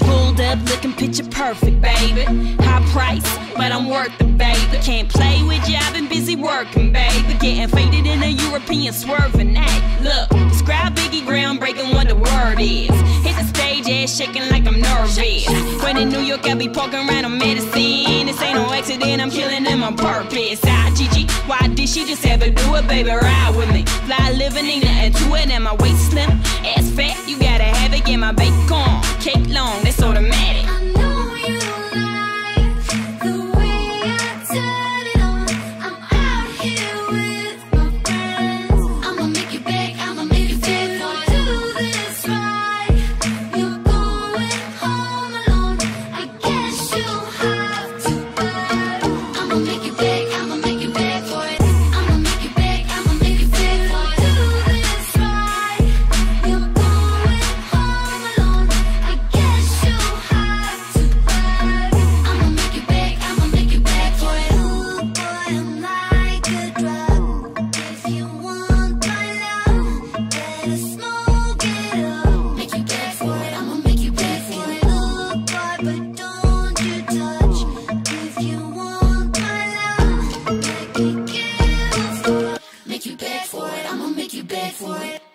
Pulled up looking picture perfect, baby. High price, but I'm worth it, baby. Can't play with you, I've been busy working, baby. Getting faded in a European swerving Hey, Look, describe Biggie groundbreaking what the word is. Hit the stage, ass shaking like I'm nervous. When in New York, I be poking around on medicine. This ain't no accident, I'm killing them on purpose. Gigi, why did she just ever do it, baby? Ride with me. Fly living, ain't nothing to it, and my waist slim. bed for it.